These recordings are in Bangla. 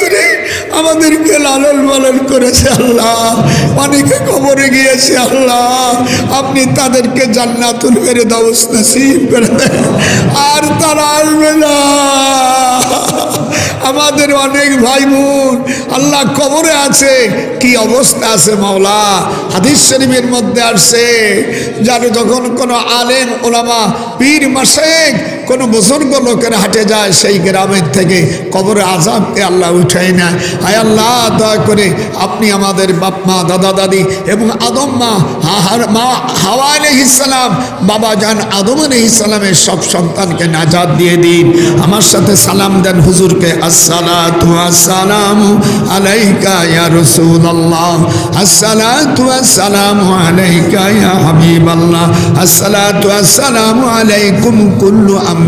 করে আমাদেরকে লালন করেছে আল্লাহ। কবরে গিয়েছে আল্লাহ। আপনি তাদেরকে জান্নাতুল মেরে দাওস নসিব করে আর তারা আসবে না। আমাদের অনেক ভাই বোন আল্লাহ কবরে আছে। কি অবস্থা আছে মাওলা? হাদিস শরীফের মধ্যে আসছে, যার যখন কোনো আলেম, ওলামা, পীর মাসেক কোনো বুজুর্গ লোকের হাটে যায় সেই গ্রামের থেকে কবরে আজাবকে আল্লাহ উঠায় না আয় আল্লাহ, দয়া করে আপনি আমাদের বাপ মা, দাদা দাদি এবং আদম মা হাহার মা হাওয়া আলহিসাম বাবা জান আদম আলহিসামের সব সন্তানকে নাজাদ দিয়ে দিন। আমার সাথে সালাম দেন হুজুরকে, আসসালাতু আসসালামু আলাইকা ইয়া রাসূলুল্লাহ, আসসালাতু আসসালামু আলাইকা ইয়া হাবিবাল্লাহ, আসসালাতু আসসালামু আলাইকুম কুল্লু আম্বিয়া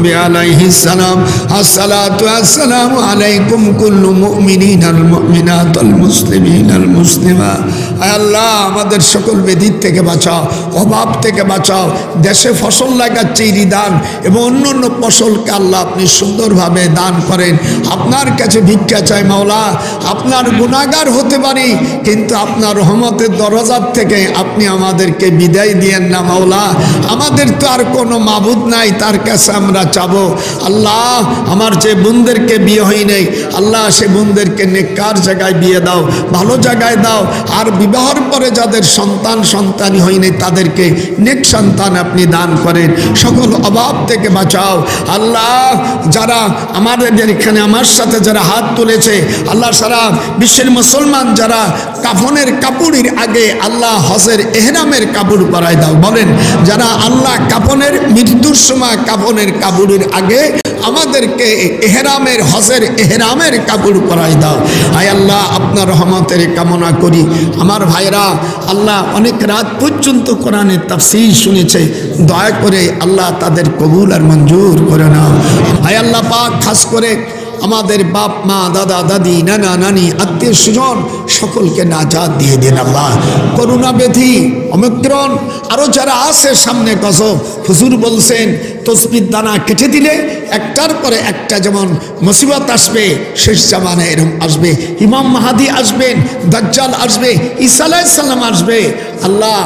আমাদের সকল বেদির থেকে বাঁচাও, অভাব থেকে বাঁচাও, দেশে ফসল লাগাচ্ছে ইরি দান এবং অন্য অন্য ফসলকে আল্লাহ আপনি সুন্দরভাবে দান করেন। আপনার কাছে ভিক্ষা চাই মাওলা, আপনার গুণাগার হতে পারি, কিন্তু আপনার রহমতের দরজার থেকে আপনি আমাদেরকে বিদায় দিয়েন না মাওলা। আমাদের তো আর কোনো মাবুদ নাই, তার কাছে আমরা চাবো আল্লাহ, আমার যে বোনদেরকে বিয়ে হয় নেই, আল্লাহ সে বোনদেরকে নেকার জায়গায় বিয়ে দাও, ভালো জায়গায় দাও। আর বিবাহর পরে যাদের সন্তান, সন্তানই হয়নি তাদেরকে নেক সন্তান আপনি দান করেন। সকল অভাব থেকে বাঁচাও। আল্লাহ, যারা আমাদের এখানে, আমার সাথে যারা হাত তুলেছে, আল্লাহ সারা বিশ্বের মুসলমান যারা কাফনের কাপড়ের আগে আল্লাহ হজের এহরামের কাপড় পরাই দাও। বলেন, যারা আল্লাহ কাফনের মৃত্যুর সময় কাফনের কাপড়ের আগে আমাদেরকে এহরামের, হজের এহরামের কাপড় পরাই দাও। আয় আল্লাহ, আপনার রহমতের কামনা করি। আমার ভাইরা আল্লাহ অনেক রাত পর্যন্ত কোরআনে তাফসির শুনেছে। দয়া করে আল্লাহ তাদের কবুল আর মঞ্জুর করে নাও। আয় আল্লাহ পাক, খাস করে আমাদের বাপ, মা, দাদা, দাদি, নানা, নানি, আত্মীয় স্বজন সকলকে নাজাদ দিয়ে দিন আল্লাহ। করুণা ব্যাধি অমিক্রণ আরও যারা আছে সামনে কস হুজুর বলছেন, তসবির দানা কেটে দিলে একটার পরে একটা যেমন মুসিবত আসবে, শেষ জামানে এরম আসবে। ইমাম মাহাদি আসবেন, দাজ্জাল আসবে, ঈসা আলাইসাল্লাম আসবে। আল্লাহ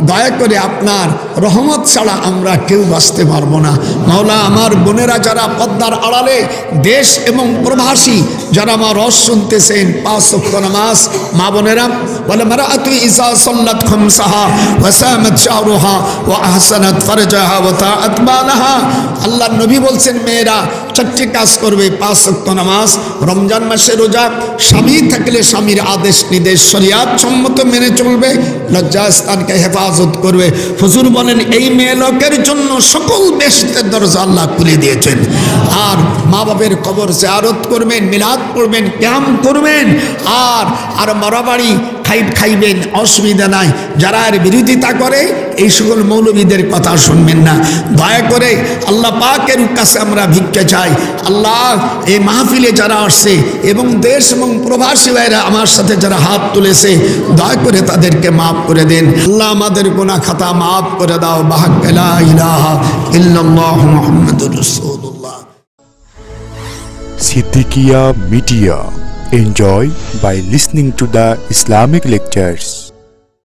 দয়া করে আপনার রহমত ছাড়া আমরা কেউ বাঁচতে পারব না। মাওলা, আমার বোনেরা যারা পদ্মার আড়ালে দেশ এবং প্রবাসী যারা আমার রস শুনতেছেন, পাঁচ অক্ষ নামাজ, মা বোনেরা, বলে মারা তুই ইসা সল্লাত খমসাহা ওয়াসামাত শাহরুহা ও আহসানাত ফারজাহা ওয়া তাআত বালাহা আল্লাহ নবী বলছেন, মেয়েরা, চারটি কাজ করবে, পাঁচ অক্ষ নামাজ, রমজান মাসে রোজা, স্বামী থাকলে স্বামীর আদেশ নির্দেশ, শরিয়াত সম্মত মেনে চলবে লজ্জাস্থানকে হেফাজত করবে। ফজুর বলেন, এই মেয়ে লোকের জন্য সকল বেশতের দরজা আল্লাহ খুলে দিয়েছেন। আর মা বাবের কবর জিয়ারত করবেন, মিলাদ করবেন, ক্যাম্প করবেন, আর আর মরাবাড়ি খাই খাইবেন, অসুবিধা নাই। যারা এর বিরোধিতা করে, এই সকল মৌলবীদের কথা শুনবেন না। দয়া করে আল্লাহ পাকের কাছে আমরা ভিক্ষা চাই। আল্লাহ, এই মাহফিলে যারা আসছে, এবং দেশ এবং প্রবাসী ভাইরা আমার সাথে যারা হাত তুলেছে, দয়া করে তাদেরকে মাফ করে দেন। আল্লাহ আমাদের গোনা খাতা মাফ করে দাও। বাহাক্লা ইলাহা মুহাম্মাদুর রাসূলুল্লাহ। Siddiqia Media. Enjoy by listening to the Islamic lectures.